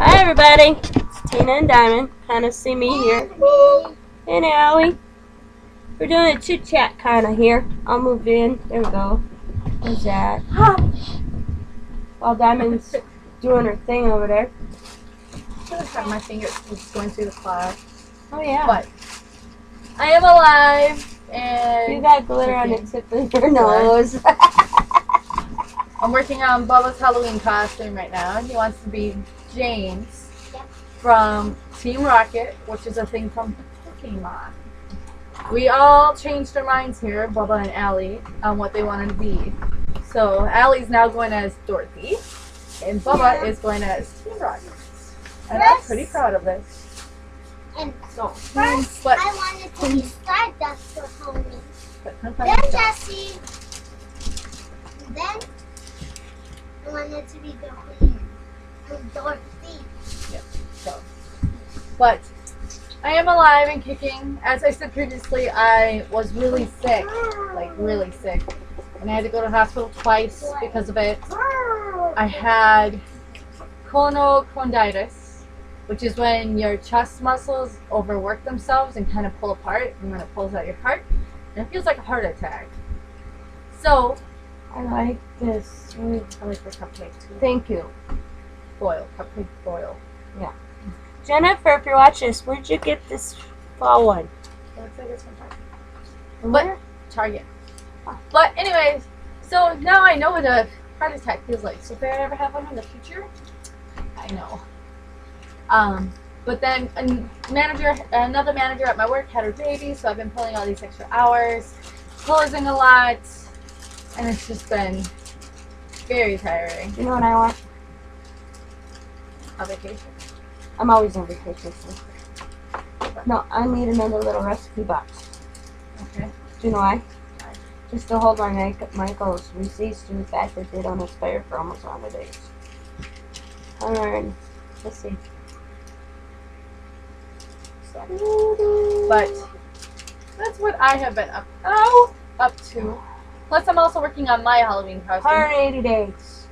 Hi everybody, it's Tina and Diamond. Kind of see me here. And Allie. We're doing a chit chat kind of here. I'll move in. There we go. Who's that? While Diamond's doing her thing over there. I just have my fingers just going through the cloud. Oh yeah. But I am alive and You got glitter on the tip of your nose. I'm working on Bubba's Halloween costume right now. He wants to be James from Team Rocket, which is a thing from Pokemon. We all changed our minds here, Bubba and Allie, on what they wanted to be. So Allie's now going as Dorothy, and Bubba is going as Team Rocket. And I'm pretty proud of this. And So, mm, first, but I wanted to be Stardust for Halloween. Then. Jessie. Then I wanted to be Dorothy. And Dorothy. So, but I am alive and kicking. As I said previously, I was really sick, like really sick, and I had to go to the hospital twice because of it. I had costochondritis, which is when your chest muscles overwork themselves and kind of pull apart, and when it pulls out your heart, and it feels like a heart attack. So I like this. I like the cupcake too. Thank you. Foil, cupcake foil. Yeah. Jennifer, if you're watching this, where'd you get this fall one? It looks like it's from Target. But- where? Target. But anyways, so now I know what a heart attack feels like. So if I ever have one in the future, I know. Um, but then a manager, another manager at my work had her baby, so I've been pulling all these extra hours, closing a lot, and it's just been very tiring. You know what I want? A vacation. I'm always on vacation. So. No, I need another little recipe box. Okay. Do you know why? Just to hold my Mic- Michael's receipts to the fact that they don't expire for almost 100 days. Alright, let's see. But that's what I have been up oh, up to. Plus, I'm also working on my Halloween costume. 180 days.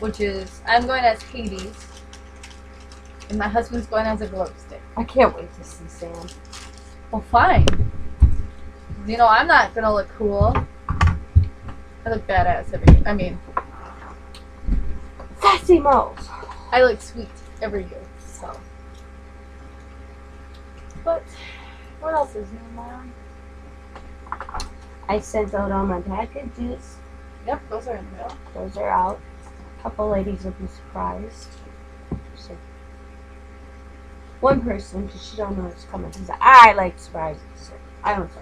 which is I'm going as Hades, and my husband's going as a glow stick. I can't wait to see Sam. Well, fine. You know, I'm not gonna look cool. I look badass every. I mean, Sassy Moles. I look sweet every year. So, but what else is new, Mom? I sent out all my packages. Yep, those are in the mail. Those are out. A couple ladies will be surprised. So, one person, because she don't know it's coming, I like surprises. So I don't it.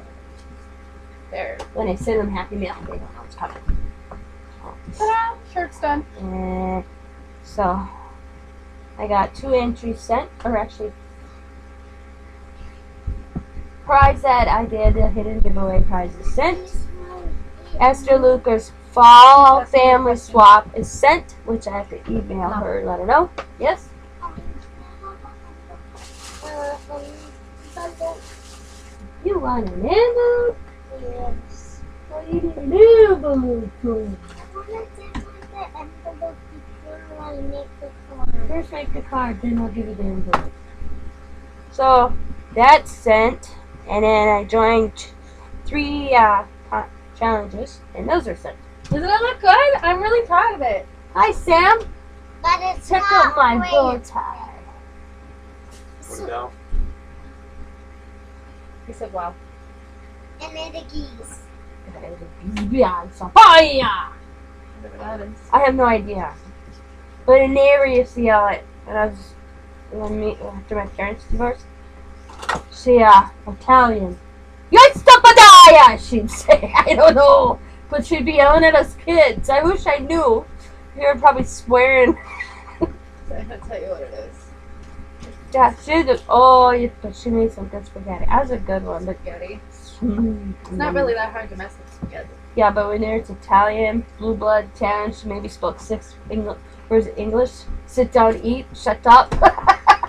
There. When I send them Happy Meal, they don't know it's coming. Ta-da! Shirt's done. And so, I got two entries sent, or actually, prize that I did, a hidden giveaway prize is sent. Esther Luca's fall family swap is sent, which I have to email her and let her know. Yes? You want an envelope? Yes. You need an envelope. too. I want to put the envelope before I make the card. First make the card, then I'll give you the envelope. So, that's sent. And then I joined three uh, challenges, and those are sent. Doesn't it look good? I'm really proud of it. Hi, Sam. But it's Check not out my great. bow tie. Put it down. He said, "Wow." And then the geese. Yeah, fire! Whatever that is. I have no idea. But in the area, see how it, when I was, when me, after my parents divorced, she, uh, Italian. Yesta Padaya, she'd say. I don't know. But she'd be yelling at us kids. I wish I knew. You were probably swearing. I'm gonna tell you what it is. Yeah, she did. Oh, yeah, but she made some good spaghetti. That was a good one. But Spaghetti. mm, It's not really that hard to mess with spaghetti. Yeah, but when there's Italian, blue blood, Italian, she maybe spoke six English. Where's English? Sit down, eat, shut up. Well,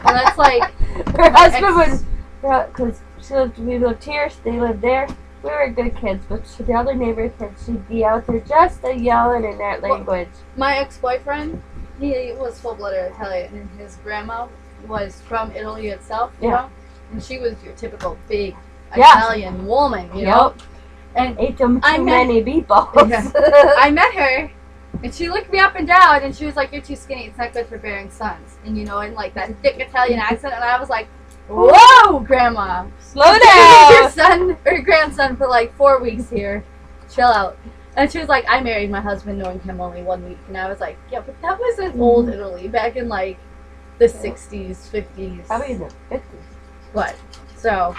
that's like her husband would, because she lived, we lived here, they lived there. we were good kids, but to the other neighbor kids, she'd be out there just a yelling in that Well- language. My ex-boyfriend, he was full-blooded Italian, and his grandma was from Italy itself, you Yeah. know, and she was your typical big. Italian woman, you know. And Ate them too I met- many meatballs. Yeah. I met her, and she looked me up and down, and she was like, "You're too skinny. It's not good for bearing sons." And you know, in like that thick Italian accent, and I was like, "Whoa, Grandma, Slow down! your son or grandson for like four weeks here. Chill out." And she was like, "I married my husband knowing him only one week," and I was like, "Yeah, but that was in old Italy back in like the '60s, '50s. Probably in the fifties. What? So,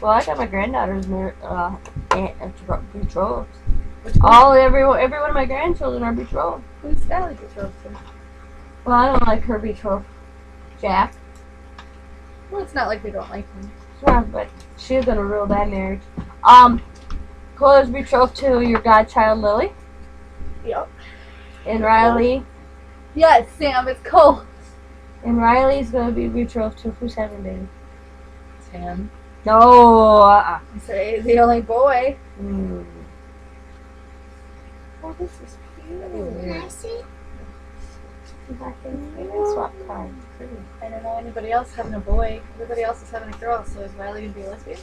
Well, I got my granddaughter's mar- uh, aunt betro- betrothed. All every every one of my grandchildren are betrothed. who's Sally betrothed to? Well, I don't like her betrothed. Jack. Well, it's not like we don't like him. Yeah, but she's gonna rule that marriage. Um, Cole's betrothed to your godchild Lily, Yep. and Riley. Yes, Sam, it's cold. And Riley's gonna be betrothed to who's having baby? Sam. No. Uh-uh. Say the only boy. Mm. Oh, this is Can I see? I think we can swap time. I don't know anybody else having a boy. Everybody else is having a girl, so is Riley gonna be a lesbian?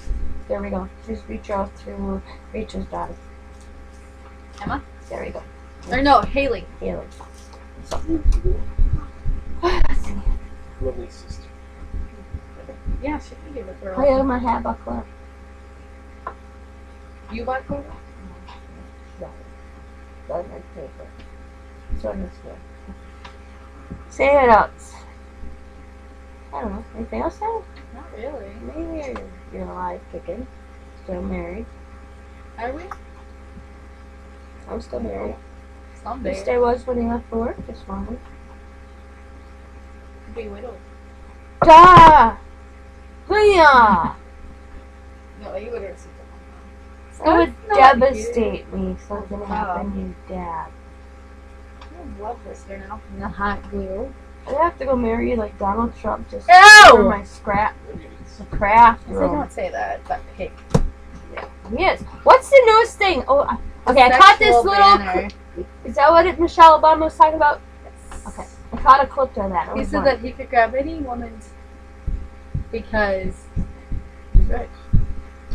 There we go. She's out to Rachel's daughter. Emma? There we go. Or no, Haley. Haley. Lovely sister. Yeah, she can be a girl. I have my hat buckle. You bought Cobra? That's my paper. So this way. Say it else. I don't know. Anything else now? Not really. Maybe you're, you're alive, kicking. Still married. Are we? I'm still married. Someday. Least I was when he left for work this morning. Be widowed. Da! Leah! No, you would have received It would That's not devastate me if something happened to dad. I love this here now. The hot glue. I'd have to go marry like Donald Trump just Ew! for my scrap the craft I room. don't say that. That pig. Yes. What's the newest thing? Oh, I- okay. I caught this Sexual little. banner. Is that what it, Michelle Obama was talking about? Yes. Okay. I caught a clip of that. I He was said that he could grab any woman's because he's rich.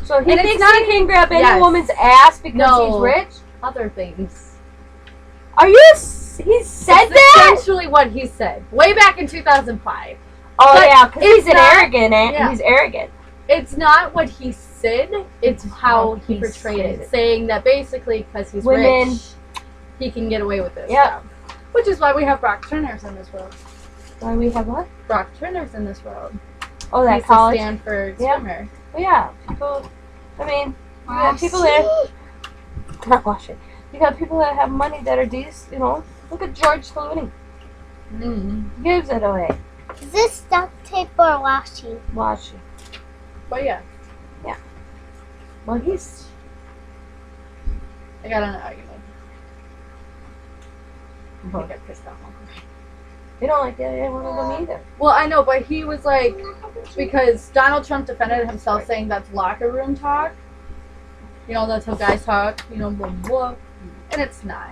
So he And it's thinks not- he can grab any Yes. woman's ass because No. he's rich. Other things. Are you? s- He said That's that? essentially what he said. Way back in 2005. Oh But yeah, because he's an not- arrogant. eh? yeah. He's arrogant. It's not what he said, it's how How he he portrayed it. it. Saying that basically because he's Women- rich, he can get away with this stuff. Which is why we have Brock Turners in this world. Why we have what? Brock Turners in this world. Oh, that He's college. a Stanford Yeah. swimmer. Well, yeah, people. I mean, you got people that not watch it. You got people that have money that are these. You know, look at George Clooney. Mm. Gives it away. Is this duct tape or washi? Watch it. But yeah, Yeah. Well, he's. I got an argument. I Well, got pissed off. they don't like any one of them either. Well, I know, but he was like, because Donald Trump defended himself saying that's locker room talk. You know, that's how guys talk, you know, blah, blah. And it's not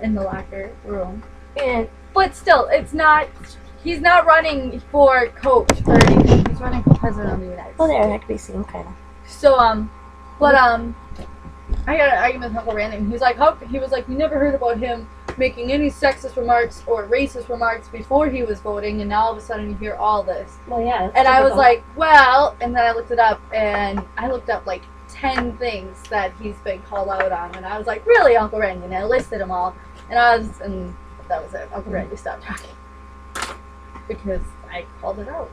in the locker room. And But still, it's not, he's not running for coach or anything. He's running for president of the United States. well, there, that could be seen kind of. So, um, but, um, I got an argument with Uncle Randy, and he was like, how, he was like, we never heard about him making any sexist remarks or racist remarks before he was voting, and now all of a sudden you hear all this. Well, yeah. And I was like, well, and then I looked it up, and I looked up like 10 things that he's been called out on, and I was like, really, Uncle Randy? And I listed them all, and I was, and that was it. Uncle Randy stopped talking. Because I called it out.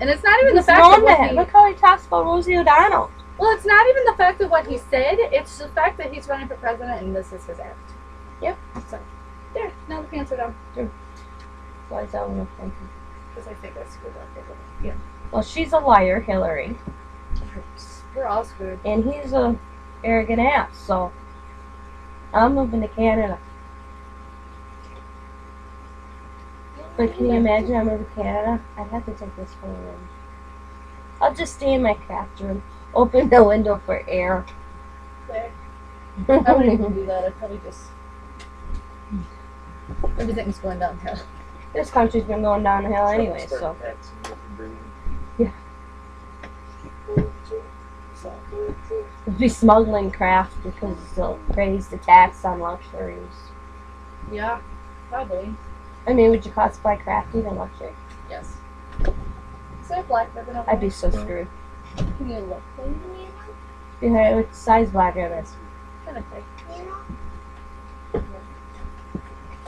And it's not even the fact of what that. he, Look how he talks about Rosie O'Donnell. well, it's not even the fact of what he said, it's the fact that he's running for president, and this is his act. Yep. So, there, now the pants are down. Why is that one thinking? Because I think I screwed up. Yeah. Well, she's a liar, Hillary, We're all screwed. and he's a arrogant ass. So I'm moving to Canada. But can you imagine I moved to Canada? I'd have to take this whole room. I'll just stay in my craft room. Open the window for air. There. I wouldn't even do that. I'd probably just. Everything's going downhill. this country's been going downhill anyway, so. pets and you can bring We'll be smuggling craft because they'll raise the tax on luxuries. Yeah, probably. I mean, would you classify craft even luxury? Yes. Is there a black ribbon over I'd be so screwed. Can you look, please? Yeah, what size black ribbon? Kind of thick.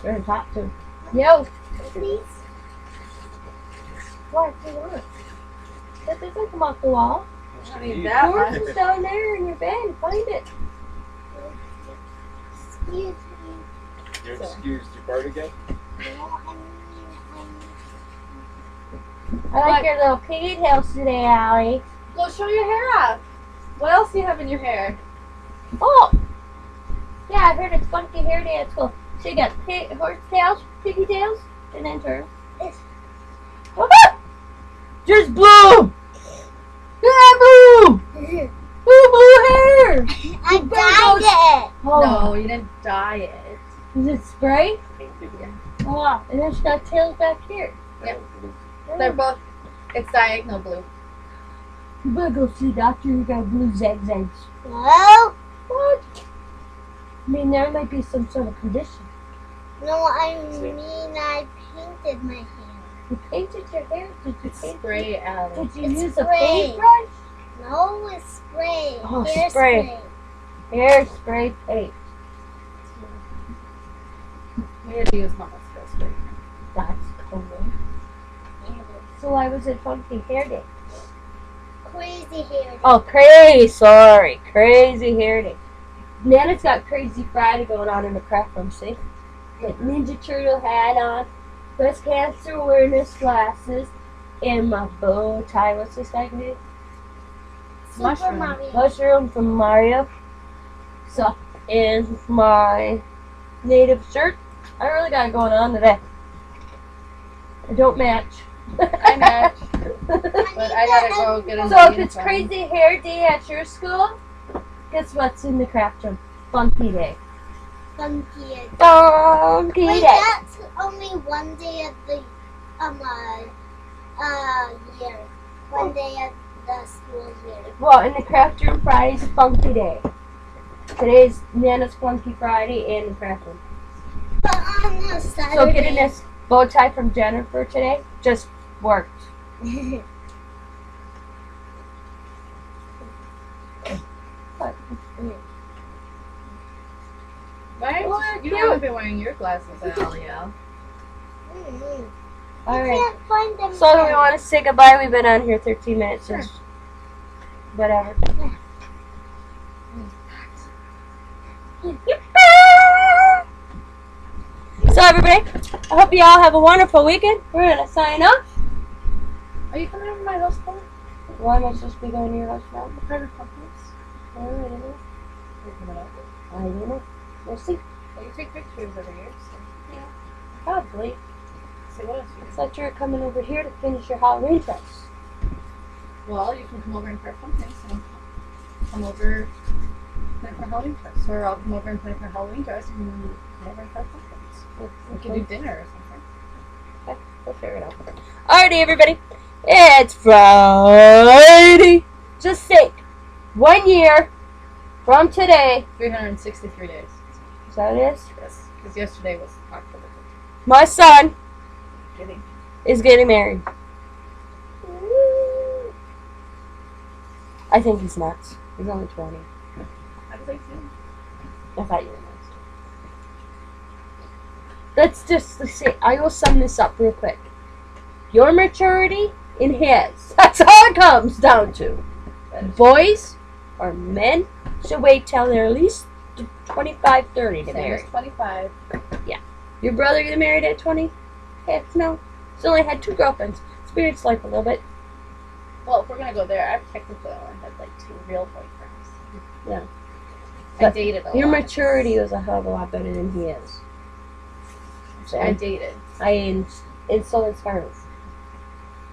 You're in top two. Yo! please. What? do you want? That doesn't come off the wall. I need Eat. that Yours one. is down there in your bed. Find it. Excuse me. You're excused. You fart again? No, I mean, I like your little pigtails today, Allie. Go show your hair off. What else do you have in your hair? Oh! Yeah, I heard it's funky hair day at school. So you got pig, horse tails, piggy tails, and then turtles. It's- Just blue! Yeah, blue! I'm. Blue, blue hair! I dyed it. Oh, No, you didn't dye it. is it spray? Painted it. Oh, and then she got tails back here. Yep. They're both. It's diagonal blue. You better go see a doctor. You got blue zigzags. Well, What? I mean, there might be some sort of condition. no, I mean I painted my hair. You painted your hair? Did you It's paint spray Allie. Did you It's use a paintbrush? No, it's spray. Oh, hair spray. Hairspray paint. We had to use mama's hairspray. That's cool. So why was it funky hair day? Crazy hair. Oh, crazy. Sorry. Crazy hair day. Nana's got Crazy Friday going on in the craft room, see? Got Ninja Turtle hat on, breast cancer awareness glasses, and my bow tie. What's this guy name? Super Mushroom. Mushroom from Mario. So, and my native shirt. I really got it going on today. I don't match. I match. But I gotta go get a So if it's crazy hair day at your school, guess what's in the craft room? Funky day. Funky. Funky Wait, day. that's only one day of the um uh, uh year. One day of the school year. Well, in the craft room, Friday's funky day. Today's Nana's Funky Friday and the craft room. But on a Saturday. So getting this bow tie from Jennifer today just worked. What? Why? Oh, you cute. haven't been wearing your glasses at Alliel. I can't find them. So we want to say goodbye? We've been on here 13 minutes. Sure. Whatever. So everybody, I hope you all have a wonderful weekend. We're gonna sign off. Are you coming over to my house for Why am I supposed to be going to your house now? the private conference? I don't know. Are you coming over? I don't know. We'll see. Well, you take pictures over here. So. Probably. See what else you I thought you were coming over here to finish your Halloween dress. Well, you can come over and prep something. So come over, play for Halloween dress, or I'll come over and play for Halloween dress, and come over and prep something. We can do dinner or something. We'll figure it out. Alrighty, everybody. It's Friday. Just think, one year from today. 363 days. Is that it is? Yes, because yesterday was October. My son Kidding. is getting married. I think he's nuts. He's only 20. I was 18. I thought you were nuts. Let's just let's see. I will sum this up real quick. Your maturity in his. That's all it comes down to. Boys or men should wait till they're at least 25, 30 to Same marry. as 25. Your brother get married at 20? No. she only had two girlfriends. Experienced life a little bit. Well, if we're gonna go there, I've technically only had like two real boyfriends. Yeah. I But dated a Your lot. maturity was a hell of a lot better than he is. So I dated. I so is hers.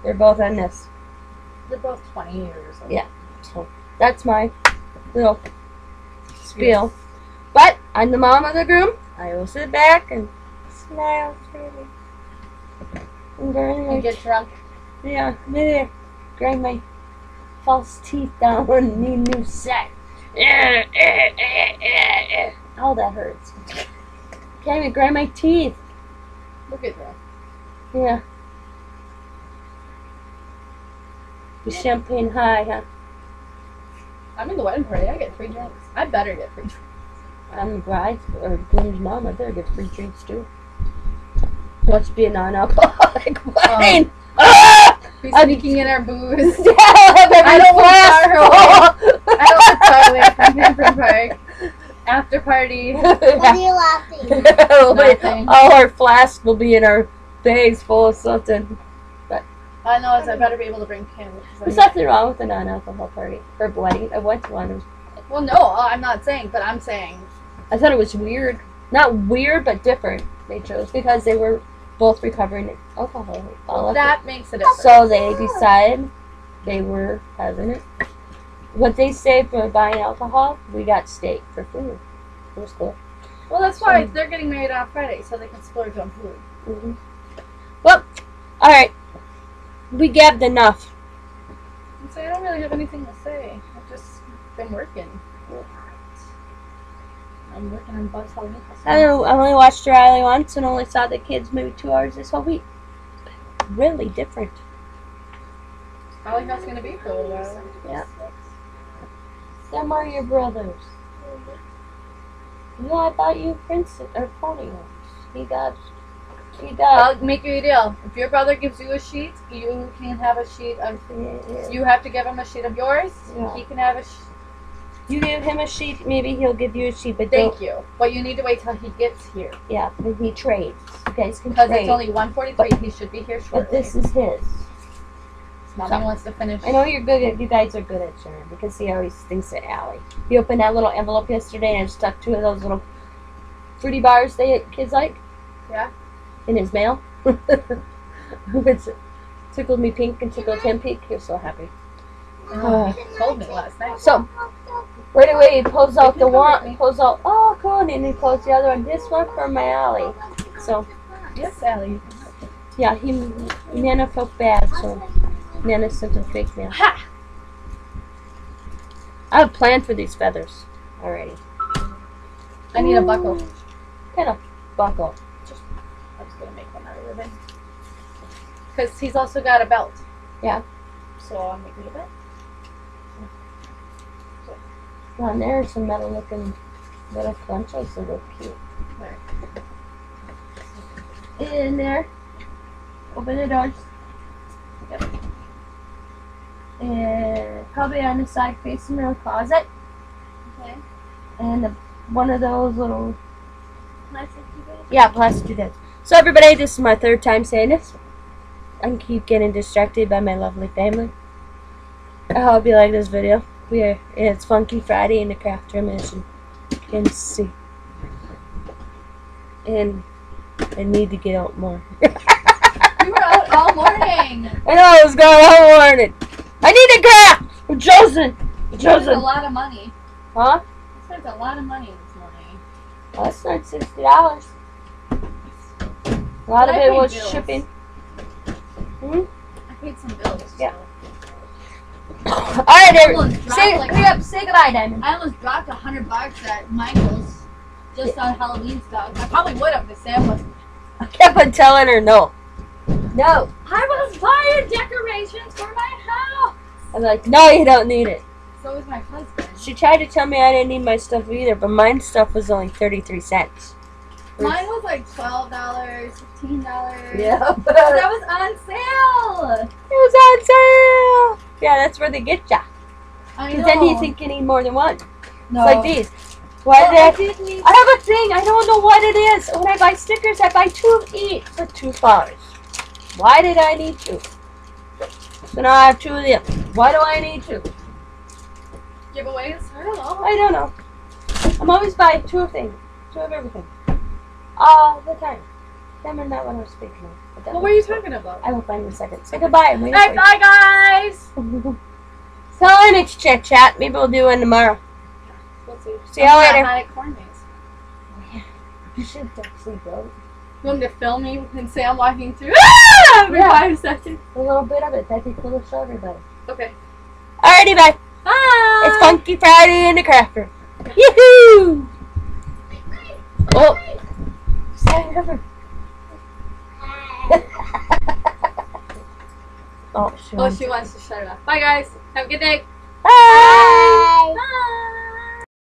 They're both on this. They're both 20 years. old. Yeah. So That's my little spiel. But I'm the mom of the groom. I will sit back and smile freely. And grind And my, get drunk. yeah, there, grind my false teeth down and need new set. Oh, that hurts. Can't even grind my teeth. Look at that. Yeah. The champagne high, huh? I'm in the wedding party. I get free drinks. I better get free drinks. I'm the bride or groom's mom. I better get free drinks too. What's being on alcoholic wedding? Ah! Who's I'm- sneaking in our booze? Yeah, I I don't want to our full. I don't want to throw away from Hampton Park. After party. What are you laughing? Nothing. All our flasks will be in our bags full of something. All I know is I better be able to bring Kim. because There's I'm- nothing wrong with a non-alcohol party or wedding. I went to one. It was Well, no, I'm not saying, but I'm saying. I thought it was weird. Not weird, but different. They chose because they were both recovering alcohol. it. That makes it. So they decided they were having it. What they saved for buying alcohol, we got steak for food. It was cool. well, that's why they're getting married on Friday, so they can splurge on food. hmm Well, all right. We gabbed enough. So I don't really have anything to say. I've just been working. I'm working on Buzz Halloween I, don't- I only watched Riley once and only saw the kids maybe two hours this whole week. Really different. Probably how it's gonna be for a little while. Yeah. Them are your brothers. Yeah, I thought you princess or pony ones. He got. He got. I'll make you a deal. If your brother gives you a sheet, you can have a sheet of. Yeah. You have to give him a sheet of yours. Yeah. He can have a. You give him a sheet, maybe he'll give you a sheet, but don't. Thank you. But you need to wait till he gets here Yeah, but he trades. You guys can because trade. it's only 1:43. He should be here shortly. but this is his. Mommy wants to finish. I know you're good at. You guys are good at sharing because he always thinks of Allie. He opened that little envelope yesterday and stuck two of those little fruity bars they kids like. Yeah. In his mail. it's tickled me pink and tickled him pink. He was so happy. Oh, he told me last night. So right away he pulls out the one, he pulls out oh cool, and then he pulls the other one. This one for my Allie. So Yes, Sally. yeah, he Nana felt bad, so Nana sent a fake mail. Ha! I have planned for these feathers already. I need a buckle. Kind of buckle. Just, I'm just gonna make one out of ribbon. Because he's also got a belt. Yeah. So I'm making a belt. On there are some metal looking little conchos that look cute. There. In there. Open the doors. Yep. And probably on the side facing the closet. Okay. And the, one of those little Yeah, plastic doodads. So everybody, this is my third time saying this. I keep getting distracted by my lovely family. I hope you like this video. We are it's Funky Friday in the craft room as you can see. And I need to get out more. We were out all morning. I know I was going all morning. I need to craft! Chosen! We're spent a lot of money. Huh? We spent a lot of money this morning. Well, that's not sixty dollars. A lot But of I it was bills. shipping. Hmm? I paid some bills. Yeah. so- All right, every- Almost dropped say, like- hurry up, say goodbye, Diamond. I almost dropped a hundred bucks at Michael's just on Halloween stuff. I probably would have if Sam wasn't. I kept on telling her no. No. I was buying decorations for my house. I'm like, no, you don't need it. So was my husband. She tried to tell me I didn't need my stuff either, but mine stuff was only 33 cents. Mine was like twelve dollars, fifteen dollars. Yeah. That was on sale. It was on sale. Yeah, that's where they get ya. I Because then you think you need more than one. no. It's like these. Why Well, did I I? did need. I have a thing. I don't know what it is. When I buy stickers, I buy two of each for two dollars. Why did I need two? So now I have two of them. Why do I need two? giveaways. I don't know. I don't know. I'm always buying two of things, two of everything, all the time. Them are not what I was speaking of. What were you talking about? I will find in a second. Say goodbye. I'm waiting Hey, for bye guys. So our next chit chat, maybe we'll do one tomorrow. We'll see. See you later. Corn maze. You should actually go. You want me to film me and say I'm walking through ah! every Yeah. five seconds? A little bit of it. That'd be cool to show everybody. Okay. Alrighty, bye. Bye. It's Funky Friday in the Crafter. Yoo-hoo! Oh. Say Oh, she, oh, wants, she wants to shut it off. Bye, guys. Have a good day. Bye. Bye. Bye.